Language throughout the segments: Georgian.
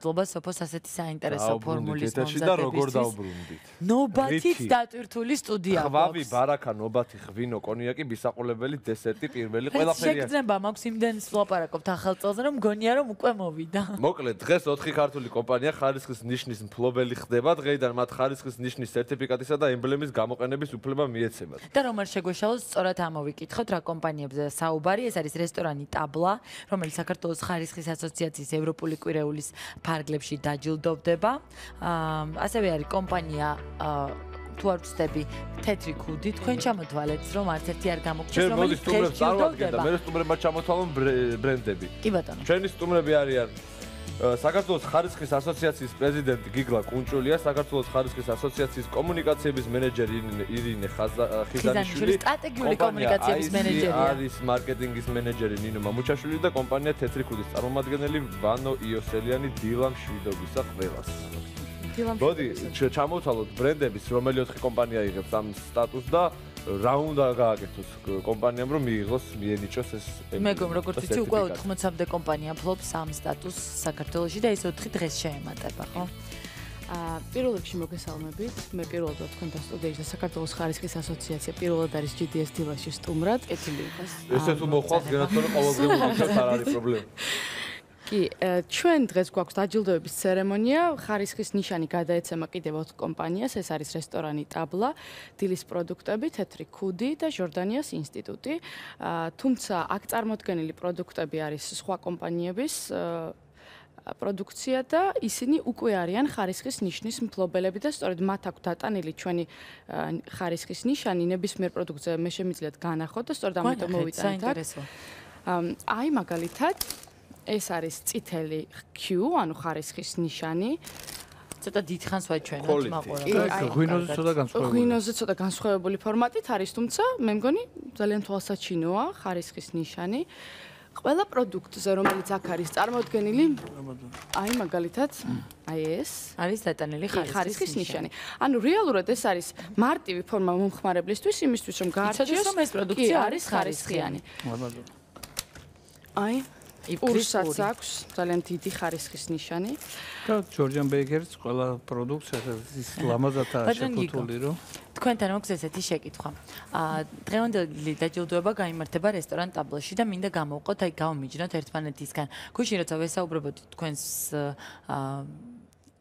მადლობა სოფოს ასეთი საინტერესო ფორმულის მომზადებისთვის. და როგორ დაუბრუნდით? ნობათით დატვირთული სტუდია გვაქვს. ხვავი, ბარაკა, ნობათი, ღვინო, კონიაკი, ბისაყოლებელი, დესერტი, პირველი, ყველაფერია. შეგრძნება მაქვს იმდენ სლაპარაკობთ ახალ წელზე, რომ მგონია რომ უკვე მოვიდა. მოკლედ, დღეს 4 ქართული კომპანია ხარისხის ნიშნის მფლობელი ხდება, დღეიდან მათ ხარისხის ნიშნის სერტიფიკატისა და ემბლემის გამოყენების უფლება მიეცემათ. და რომ არ შეგვეშალოს, სწორად ამოვიკითხოთ რა კომპანიებზე საუბარი, ეს არის რესტორანი ტაბლა, რომელიც საქართველოს ხარისხის ასოციაციის ევროპული კვირეულის ფარგლებში დაჯილდოვდება. ასევე არის კომპანია თუ არ ვწდები თეთრი ქუდი თქვენ ჩამოთვალეთ რომ არც ერთი არ გამოგჩეს რომელიც სტუმრებს წარმოადგენდა მე სტუმრებმა ჩამოთვალონ ბრენდები კი ბატონო ჩვენი სტუმრები არიან საქართველოს ხარისხის ასოციაციის პრეზიდენტი გიგლა კუნჭულია, საქართველოს ხარისხის ასოციაციის კომუნიკაციების მენეჯერი ირინე ხიზანიშვილი, სტრატეგიული კომუნიკაციების მენეჯერი არის მარკეტინგის მენეჯერი ნინო მამუჩაშვილი და კომპანია თეთრი ქუდის წარმომადგენელი ვანო იოსელიანი დილამ შვიდობისა ყველას. ბოდი ჩამოთვალოთ ბრენდების რომელი ოთხი კომპანია იღებს ამ სტატუსს და რა უნდა გააკეთოს კომპანიამ რომ მიიღოს მიენიჭოს ეს მეგომ როგორც იცი უკვე 80-მდე კომპანია ფლობს ამ სტატუსს საქართველოში და ეს 4 დღეს შეემატება ხო? აა პირველ რიგში მოგესალმებით. მე პირველად ვარ თქვენთან სტუდიაში და საქართველოს ხარისხის ასოციაცია პირველად არის GDS დილაში სტუმრად. კეთილი იყოს. ესე თუ მოხვალ გენათქო ყოველდღე მოხდეს არ არის პრობლემა. კი, ჩვენ დღეს გვაქვს დაჯილდოების ცერემონია. ხარისხის ნიშანი გადაეცემა კიდევ 4 კომპანიას. ეს არის რესტორანი ტაბლა, დილის პროდუქტები, თეთრი ქუდი და ჟორდანიას ინსტიტუტი. თუმცა აქ წარმოქმნილი პროდუქტები არის სხვა კომპანიების პროდუქცია და ისინი უკვე არიან ხარისხის ნიშნის მფლობელები და სწორედ მათ აქვს დატანილი ჩვენი ხარისხის ნიშანი ნებისმიერ პროდუქტზე მე შემიძლიათ განახოთ და სწორედ ამიტომ მოვიტანეთ. აი მაგალითად ეს არის წითელი Q, ანუ ხარისხის ნიშანი. ცოტა დიდხანს ვაჩვენოთ მაყურებელს. კი, ღვინოზე ცოტა განსხვავებული. ღვინოზე ცოტა განსხვავებული ფორმატით არის, თუმცა მე მგონი ძალიან თვალსაჩინოა ხარისხის ნიშანი. ყველა პროდუქტზე, რომელიც აქ არის წარმოქმნილი, აი მაგალითად, აი ეს არის დატანილი ხარისხის ნიშანი. ანუ რეალურად ეს არის მარტივი ფორმა მომხმარებლისთვის, იმისთვის რომ გაარჩიოს, რომ ეს პროდუქცია არის ხარისხიანი. აი იფურსაც აქვს ძალიან დიდი ხარისხის ნიშანი. და ჯორჯან ბეიკერის ყველა პროდუქცია ის ლამაზადაა შეფუთული რომ თქვენთან მოქვს ესეთი შეკითხვა. აა დღევანდელი დაჯილდოება გამართება რესტორან ტაბლოში და მინდა გამოვყოთ აი გავმიჯნოთ ერთმანეთისგან. გუშინ როცა ვესაუბრებოდი თქვენს აა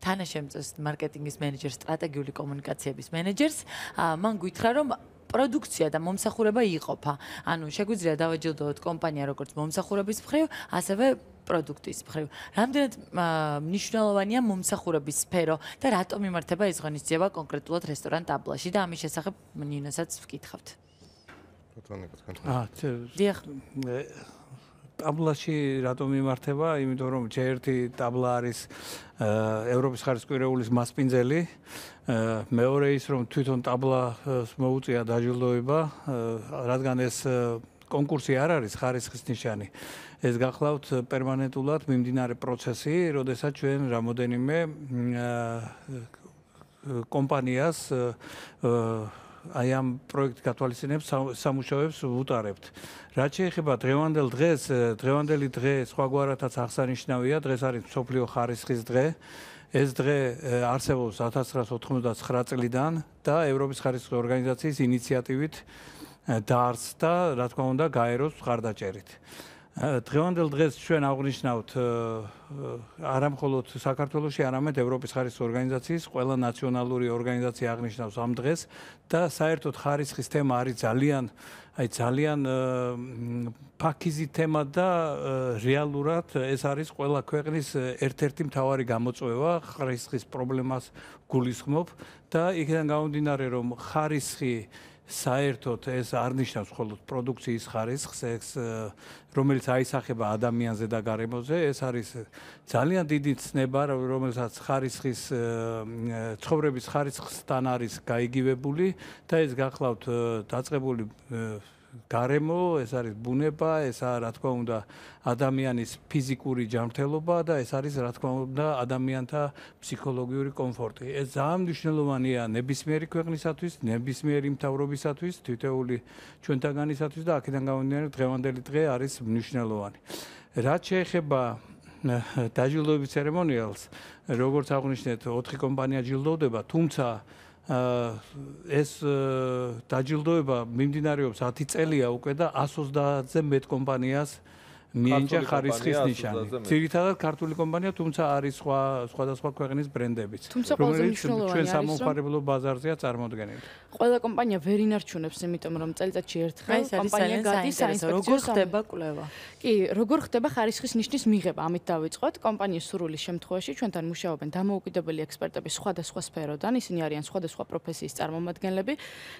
თანაშემწეს მარკეტინგის მენეჯერს, სტრატეგიული კომუნიკაციების მენეჯერს, აა მან გითხრა რომ პროდუქცია და მომსახურება იყოფა. ანუ შეგვიძლია დავაჯილდოთ კომპანია როგორც მომსახურების მხრივ, ასევე პროდუქტის მხრივ. რამდენად მნიშვნელოვანია მომსახურების სფერო და რატომ იმართება ეს ღონისძიება კონკრეტულად რესტორან ტაბლაში და ამის შესახებ ნინოსაც ვკითხავთ. აა, დიახ. ტაბლაში რატომ იმართება? იმიტომ რომ ჯერტი ტაბლა არის ევროპის ხარისკვირეულის მასპინძელი. მეორე ის რომ თვითონ ტაბლას მოუწია დაჯილდოება, რადგან ეს კონკურსი არ არის ხარისხის ნიშანი. ეს გახლავთ პერმანენტულად მიმდინარე პროცესი, როდესაც ჩვენ რამოდენიმე კომპანიას აი ამ პროექტ გათვალისწინებს სამუშაოებს ვუტარებთ. რაც შეეხება დღევანდელ დღეს, დღევანდელი დღე სხვაგვარათაც აღსანიშნავია, დღეს არის სოფლიო ხარისხის დღე. ეს დღე არსებობს 1999 წლიდან და ევროპის ხარისხის ორგანიზაციის ინიციატივით დაარსდა, რა თქმა უნდა, გაეროს მხარდაჭერით. დღევანდელ დღეს ჩვენ აღნიშნავთ არამხოლოდ საქართველოსი, არამედ ევროპის ხარისხის ორგანიზაციის ყველა ნაციონალური ორგანიზაცია აღნიშნავს ამ დღეს და საერთოდ ხარისხის თემა არის ძალიან აი ძალიან ფაქიზი თემა და რეალურად ეს არის ყველა ქვეყნის ერთ-ერთი მთავარი გამოწვევა ხარისხის პრობლემას გულისხმობ და იქიდან გამომდინარე რომ ხარისხი საერთოდ ეს არ ნიშნავს მხოლოდ პროდუქციის ხარისხს, ეს რომელიც აისახება ადამიანზე და გარემოზე, ეს არის ძალიან დიდი ცნება, რომელსაც ხარისხის ცხოვრების ხარისხთან არის გაიგივებული და ეს გახლავთ დაწყებული გარემო, ეს არის ბუნება, ესაა რა თქმა უნდა ადამიანის ფიზიკური ჯანმრთელობა და ეს არის რა თქმა უნდა ადამიანთა ფსიქოლოგიური კომფორტი. ეს ძალიან მნიშვნელოვანია ნებისმიერი ქვეყნისათვის, ნებისმიერი მთავრობისათვის, თითოეული ჩვენთაგანისათვის და აქედან გამომდინარე დღევანდელი დღე არის მნიშვნელოვანი. რაც შეეხება დაჯილდოების ცერემონიალს, როგორც აღნიშნეთ, 4 კომპანია ჯილდოვდება, თუმცა ეს დაჯილდოება მიმდინარეობს 10 წელია უკვე და 130-ზე მეტ კომპანიას მიენჯა ხარისხის ნიშანი. ძირითადად ქართული კომპანია, თუმცა არის სხვა სხვადასხვა ქვეყნის ბრენდებიც. რომელიც ჩვენ სამომხმარებლო ბაზარზეა წარმოდგენილი. ყველა კომპანია ვერ ინარჩუნებს, იმიტომ რომ წელიწადში ერთხელ კომპანია გადის საინსპექციო როგორ ხდება კვლევა? კი, როგორ ხდება ხარისხის ნიშნის მიღება? ამით დავიწყოთ. კომპანიის სურვილის შემთხვევაში ჩვენთან მუშაობენ დამოუკიდებელი ექსპერტები სხვადასხვა სფეროდან, ისინი არიან სხვადასხვა პროფესიის წარმომადგენლები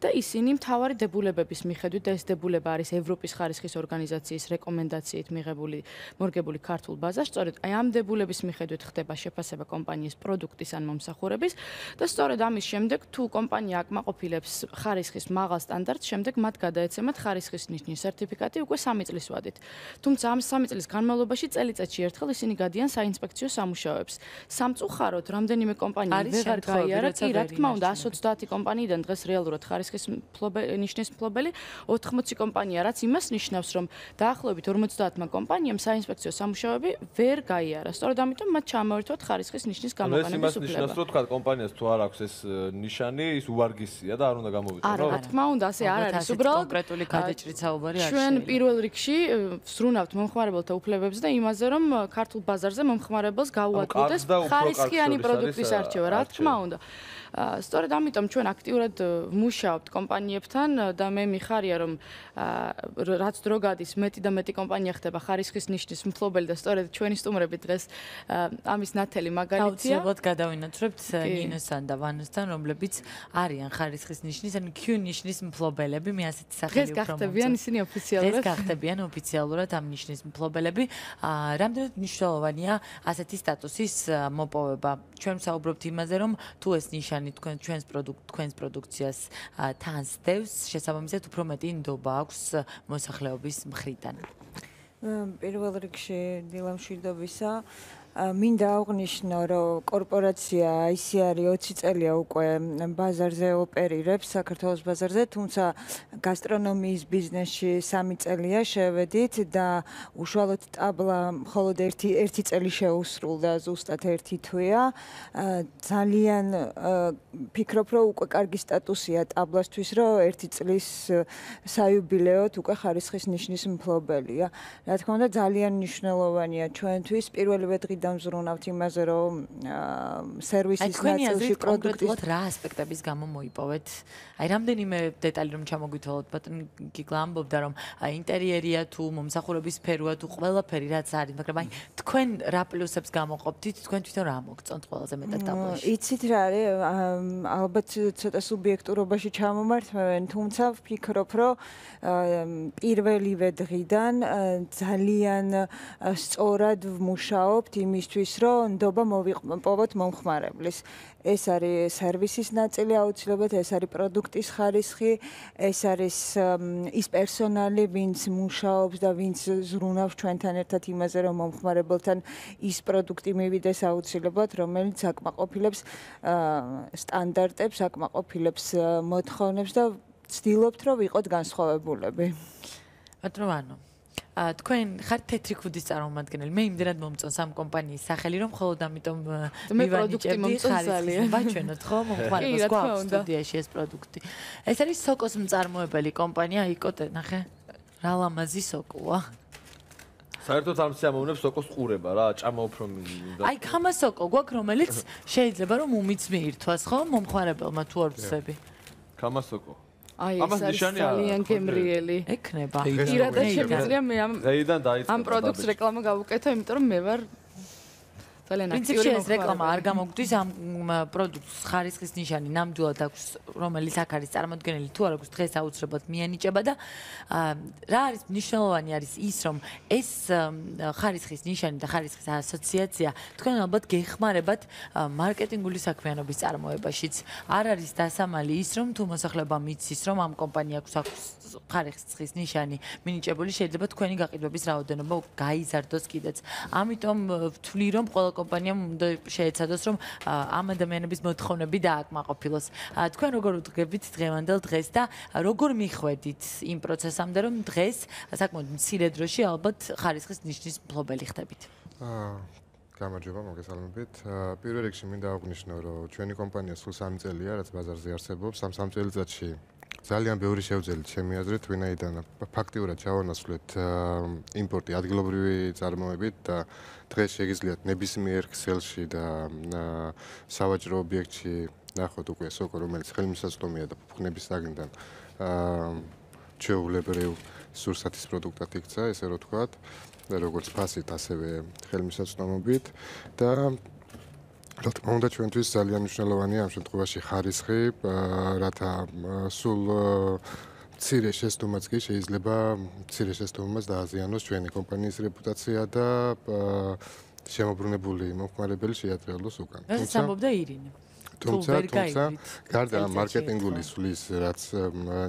და ისინი მთავარი დებულებების მიხედვით და ეს დებულება არის ევროპის ხარისხის ორგანიზაციის რეკომენდაციით მიღებული მორგებული ქართულ ბაზას, სწორედ აი ამ დებულების მიხედვით ხდება შეფასება კომპანიის პროდუქტის ან მომსახურების და სწორედ ამის შემდეგ თუ კომპანია აკმაყოფილებს ხარისხის მაღალ სტანდარტს, შემდეგ მათ გადაეცემათ ხარისხის ნიშნის სერტიფიკატი უკვე 3 წლის ვადით. თუმცა ამ 3 წლის განმავლობაში წელიწადში ერთხელ ისინი გადიან საინსპექციო სამუშაოებს. სამწუხაროდ, რამდენიმე კომპანია ვეღარ გაიარა, კი რა თქმა უნდა 130 კომპანიიდან დღეს რეალურად ხარისხის ნიშნის მფლობელი 80 კომპანია, რაც იმას ნიშნავს, რომ დაახლოებით 50 მრავალმა კომპანიამ საინსპექციო სამუშაოები ვერ გაიარა. სწორედ ამიტომ მათ ჩამოერთვათ ხარისხის ნიშნის გამოყენების უფლება. ეს იმას ნიშნავს, რომ თქვა კომპანიას თუ არ აქვს ეს ნიშანი, ის უარგისია და არ უნდა გამოვიდეს, რა? რა თქმა უნდა, ასე არ არის. უბრალოდ კონკრეტული გადაჭრით საუბარი არის. ჩვენ პირველ რიგში ვსრუნავთ მომხმარებელთა უფლებებს და იმაზე, რომ ქართულ ბაზარზე მომხმარებელს გაუათბოდეს ხარისხიანი პროდუქტის არჩევა, რა თქმა უნდა. სწორედ ამიტომ ჩვენ აქტიურად ვმუშაობთ კომპანიებთან და მე მიხარია რომ რაც დრო გადის მეტი და მეტი კომპანია ხდება ხარისხის ნიშნის მფლობელი და სწორედ ჩვენი სტუმრები დღეს ამის ნათელი მაგალითია. აუცილებლად გადავინაცვლებთ ნინოსთან და ვანოსთან, რომლებიც არიან ხარისხის ნიშნის ან Q ნიშნის მფლობელები, მე ასეთ სახელი უფრო. ეს გახდებიან ისინი ოფიციალურად. ეს გახდებიან ოფიციალურად ამ ნიშნის მფლობელები. რამდენად მნიშვნელოვანია ასეთი სტატუსის მოპოვება? ჩვენ საუბრობთ იმაზე, რომ თუ ეს ნიშანი რესტორანი თქვენ ჩვენს პროდუქტ თქვენს პროდუქციას თან სდევს, შესაბამისად უფრო მეტი ინდობა აქვს მოსახლეობის მხრიდან. პირველ რიგში დილამშვიდობისა მინდა აღნიშნო, რომ კორპორაცია ICI არის 20 წელია უკვე ბაზარზე ოპერირებს საქართველოს ბაზარზე, თუმცა გასტრონომიის ბიზნესში 3 წელია შევედით და უშუალოდ ტაბლა მხოლოდ 1 1 წელი შეუსრულდა ზუსტად 1 თვეა. ძალიან ფიქრობ, რომ უკვე კარგი სტატუსია ტაბლასთვის, რომ 1 წლის საიუბილეოდ უკვე ხარისხის ნიშნის მფლობელია. რა თქმა უნდა, ძალიან მნიშვნელოვანია ჩვენთვის პირველივე დღიდან დამზრუნავთ იმაზე, რომ სერვისის ნაწილში პროდუქტის რა ასპექტების გამო მოიპოვეთ? აი, რამდენიმე დეტალი რომ ჩამოგვითვალოთ, ბატონ გიგლა ამბობდა, რომ აი ინტერიერია თუ მომსახურების სფეროა თუ ყველაფერი რაც არის, მაგრამ აი თქვენ რა პლუსებს გამოყოფთ? თქვენ თვითონ რა მოგწონთ ყველაზე მეტად დაბლოში? იცით რა არის? ალბათ ცოტა სუბიექტურობაში ჩამომართმევენ, თუმცა ვფიქრობ, რომ პირველივე დღიდან ძალიან სწორად ვმუშაობთ იმ იმისთვის, რომ ნდობა მოვიყოვოთ მომხმარებლის. ეს არის სერვისის ნაწილი აუცილებლად, ეს არის პროდუქტის ხარისხი, ეს არის ის პერსონალი, ვინც მუშაობს და ვინც ზრუნავს ჩვენთან ერთად იმაზე, რომ მომხმარებელთან ის პროდუქტი მივიდეს აუცილებლად, რომელიც აკმაყოფილებს სტანდარტებს, აკმაყოფილებს მოთხოვნებს და ვცდილობთ, რომ ვიყოთ განსხვავებულები. პატროვანო ა თქვენ ხარ თეთრი ქუდის წარმომადგენელი. მე იმდენად მომწონს ამ კომპანიის სახელი, რომ მხოლოდ ამიტომ მივანიჭებდი ხარისხს. ბაჩვენოთ ხო, მომხმარებელს გვაქვს სტუდიაში ეს პროდუქტი. ეს არის სოკოს მწარმოებელი კომპანია იკოტე, ნახე. რა ლამაზი სოკოა. საერთოდ ამ სიამოვნებს სოკოს ყურება რა, ჭამა უფრო მინდა. აი, ხამა სოკო გვაქვს, რომელიც შეიძლება რომ უმიც მიირთვას ხო, მომხმარებელმა თუ არ ვცები. ხამა სოკო. აი ეს არის ძალიან გემრიელი. ექნება. ირადა შემიძლია მე ამ ამ პროდუქტს რეკლამა გავუკეთო, იმიტომ რომ მე ვარ ძალიან აქტიური ეს რეკლამა არ გამოგვდის ამ პროდუქტს ხარისხის ნიშანი ნამდვილად აქვს რომელიც აქ არის წარმოქმნილი თუ არ აქვს დღეს აუცილებლად მიანიჭება და რა არის მნიშვნელოვანი არის ის რომ ეს ხარისხის ნიშანი და ხარისხის ასოციაცია თქვენ ალბათ გეხმარებათ მარკეტინგული საქმიანობის წარმოებაშიც. არ არის დასამალი ის რომ თუ მოსახლეობა მიცის რომ ამ კომპანიას აქვს ხარისხის ნიშანი მინიჭებული შეიძლება თქვენი გაყიდვების რაოდენობა გაიზარდოს კიდეც. ამიტომ ვთვლი რომ ყველა კომპანიამ უნდა შეეცადოს რომ ამ ადამიანების მოთხოვნები დააკმაყოფილოს. თქვენ როგორ უდგებით დღევანდელ დღეს და როგორ მიხვედით იმ პროცესამდე რომ დღეს საკმაოდ მცირე დროში ალბათ ხარისხის ნიშნის მფლობელი ხდებით? აა გამარჯობა, მოგესალმებით. პირველ რიგში მინდა აღვნიშნო, რომ ჩვენი კომპანია სულ 3 წელია, რაც ბაზარზე არსებობს. ამ 3 წელიწადში ძალიან ბევრი შეუძლებელია ჩემი აზრით, ვინაიდან ფაქტიურად ჩავანაცვლეთ იმპორტი ადგილობრივი წარმოებით და დღეს შეგიძლიათ ნებისმიერ ქსელში და სავაჭრო ობიექტში ნახოთ უკვე სოკო, რომელიც ხელმისაწვდომია და ფუფუნების საგნიდან აა ჩვეულებრივ სურსათის პროდუქტად იქცა, ესე რომ ვთქვათ. და როგორც ფასით, ასევე ხელმისაწვდომობით და რა თქმა უნდა ჩვენთვის ძალიან მნიშვნელოვანია ამ შემთხვევაში ხარისხი, რათა სულ ცირე შეცდომაც კი შეიძლება ცირე შეცდომას დააზიანოს ჩვენი კომპანიის რეპუტაცია და შემოbrunებული მომხმარებელი შეატრიალოს უკან. თუმცა ამბობდა ირინე. თუმცა თუმცა გარდა მარკეტინგული სulis რაც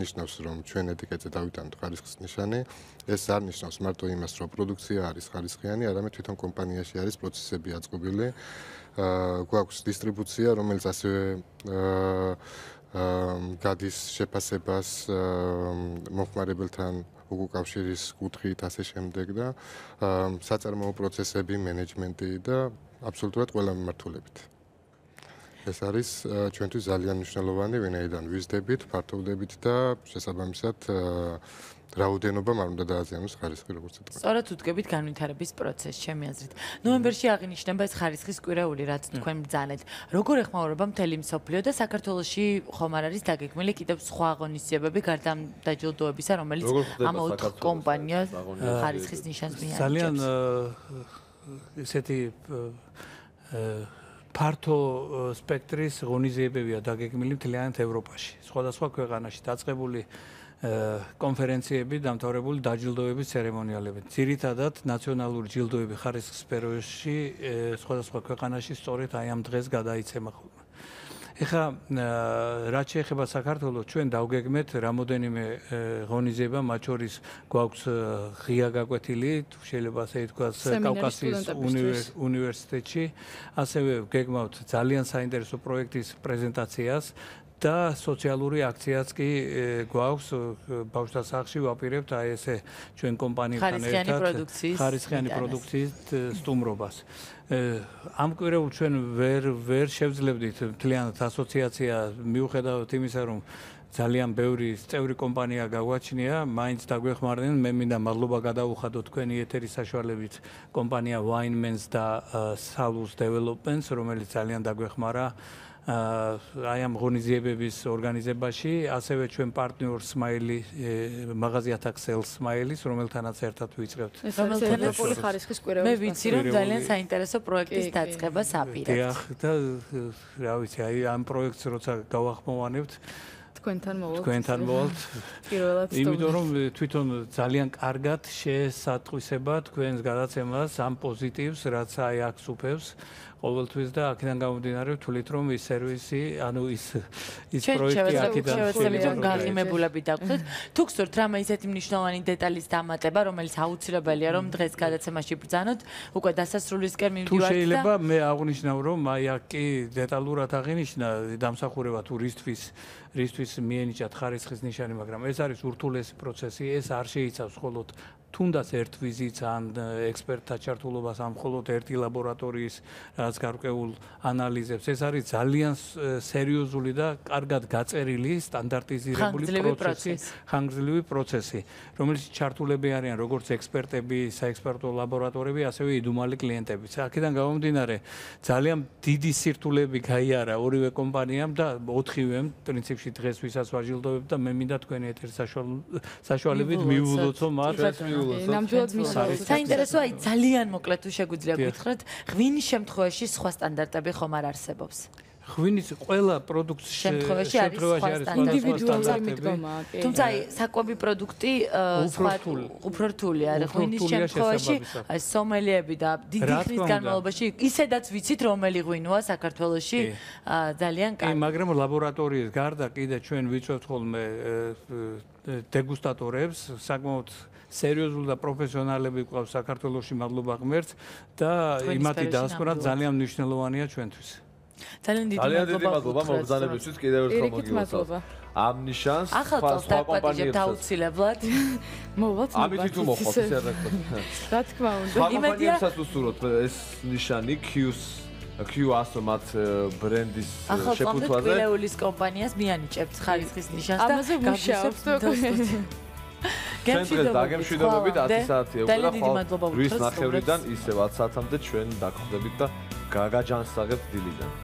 ნიშნავს რომ ჩვენ ეტიკეტზე დავიტანოთ ხარისხის ნიშანი ეს არ ნიშნავს მარტო იმას რომ პროდუქცია არის ხარისხიანი არამედ თვითონ კომპანიაში არის პროცესები აწყობილი. გვაქვს დისტრიბუცია რომელიც ასევე გადის შეფასებას მომხმარებელთან უკავშირის კუთხით ასე შემდეგ და საწარმოო პროცესები მენეჯმენტი და აბსოლუტურად ყველა მიმართულებით. ეს არის ჩვენთვის ძალიან მნიშვნელოვანი ვინაიდან ვიზდებით, ფართოვდებით და შესაბამისად რაოდენობა არ უნდა დააზიანოს ხარისხი როგორც თქვა. სწორად უთგებით განვითარების პროცესს, ჩემი აზრით. ნოემბერში აღინიშნება ეს ხარისხის კვირეული, რაც თქვენ ბძანეთ. როგორ ეხმაურება მთელი მსოფლიო და საქართველოსი ხომ არ არის დაგეგმილი კიდევ სხვა აღონისებები გარდა დაჯილდოებისა, რომელიც ამ ოთხ კომპანიას ხარისხის ნიშანს მიაჩნევს? ძალიან ესეთი ფართო სპექტრის ღონისძიებებია დაგეგმილი მთლიანად ევროპაში. სხვადასხვა ქვეყანაში დაწყებული კონფერენციები, დამთავრებული დაჯილდოების ცერემონიალები. ძირითადად ნაციონალური ჯილდოები ხარისხის სფეროში სხვადასხვა ქვეყანაში სწორედ აი ამ დღეს გადაიცემა ეხა რაც შეეხება საქართველოს ჩვენ დავგეგმეთ რამოდენიმე ღონისძიება მათ შორის გვაქვს ღია გაკვეთილი შეიძლება ასე ითქვას კავკასიის უნივერსიტეტში. ასევე გეგმავთ ძალიან საინტერესო პროექტის პრეზენტაციას და სოციალური აქციაც კი გვაქვს ბავშვთა სახლში ვაპირებთ აი ესე ჩვენ კომპანიებთან ერთად ხარისხიანი პროდუქციის სტუმრობას. ამ კვირეულ ჩვენ ვერ ვერ შევძლებდით მთლიანად ასოციაცია მიუხედავად იმისა რომ ძალიან ბევრი წევრი კომპანია გაგვაჩნია, მაინც დაგვეხმარნენ. მე მინდა მადლობა გადაუხადო თქვენი ეთერის საშუალებით კომპანია Winemans და Salus Developments, რომელიც ძალიან დაგვეხმარა. აი ამ ღონისძიებების ორგანიზებაში, ასევე ჩვენ პარტნიორ Smile მაღაზია Taxel Smile-ის, რომელთანაც ერთად ვიწყებთ. რომელთანაც ხარისხის კვირეულს. მე ვიცი რომ ძალიან საინტერესო პროექტის დაწყება საპირეთ. დიახ და რა ვიცი, აი ამ პროექტს როცა გავახმოვანებთ თქვენთან მოვალთ. თქვენთან მოვალთ. პირველად იმიტომ რომ თვითონ ძალიან კარგად შეესატყვისება თქვენს გადაცემას ამ პოზიტივს, რაც აი აქ სუფევს. ყოველთვის და აქედან გამომდინარე ვთვლით რომ ის სერვისი, ანუ ის ის პროექტი აქედან შეიძლება გაღიმებულები დაგვხდეთ. თუ გსურთ რამე ისეთი მნიშვნელოვანი დეტალის დამატება, რომელიც აუცილებელია რომ დღეს გადაცემაში ბრძანოთ, უკვე დასასრულისკენ მივდივართ და თუ შეიძლება მე აღნიშნავ რომ აი აქ კი დეტალურად აღინიშნა დამსახურება თუ რისთვის რისთვის მიენიჭათ ხარისხის ნიშანი, მაგრამ ეს არის ურთულესი პროცესი, ეს არ შეიცავს მხოლოდ თუნდაც ერთ ვიზიტს ან ექსპერტთა ჩართულობას ამ მხოლოდ ერთი ლაბორატორიის რაც გარკვეულ ანალიზებს ეს არის ძალიან სერიოზული და კარგად გაწერილი სტანდარტიზირებული პროცესი ხანგრძლივი პროცესი რომელიც ჩართულები არიან როგორც ექსპერტები საექსპერტო ლაბორატორიები ასევე იდუმალი klientებიც აქედან გამომდინარე ძალიან დიდი სირთულეები გაიარა ორივე კომპანიამ და ოთხივემ პრინციპში დღეს ვისაც ვაჟილდობებ და მე მინდა თქვენი ეთერი საშუალებით მივულოცო მათ ნამდვილად მისაუბრეთ. საინტერესოა, აი ძალიან მოკლედ თუ შეგვიძლია გითხრათ, ღვინის შემთხვევაში სხვა სტანდარტები ხომ არ არსებობს? ღვინის ყველა პროდუქტის შემთხვევაში არის სხვა ინდივიდუალური მიდგომა, კი. თუმცა აი საკვები პროდუქტი სხვა უფრო რთული არის. ღვინის შემთხვევაში, სომელიები და დიდი ხნის განმავლობაში ისედაც ვიცით რომელი ღვინოა საქართველოში ძალიან კარგი. კი, მაგრამ ლაბორატორიის გარდა კიდე ჩვენ ვიცავთ ხოლმე დეგუსტატორებს, საკმაოდ სერიოზული და პროფესიონალები ყავს საქართველოსში მადლობა ღმერთს და იმათი დასკვნა ძალიან მნიშვნელოვანია ჩვენთვის. ძალიან დიდი ძალიან დიდი მადლობა მადლობა მოგზანებისთვის კიდევ ერთხელ მადლობა. ამ ნიშანს ახალ წელს დაგპატიჟებთ კომპანიებსაც. აუცილებლად. მოვალთ ამით თუ მოხვალ ისე. რა თქმა უნდა. რა თქმა უნდა. იმედია- უსურვოთ ეს ნიშანი Q-ს Q100 მათ ბრენდის э, ახალ შეფუთვაზე. ტკბილეულის კომპანიას მიანიჭებთ ხარისხის ნიშანს და ამაზე მუშაობთ გაგუსებთ უკვე. ჩვენ დღეს დაგემშვიდობებით 10 საათი უკვე ხვალ რის უთხრათ ნახევრიდან ისე 10 საათამდე ჩვენ დაგხვდებით და გაგაჯანსაღებთ დილიდან.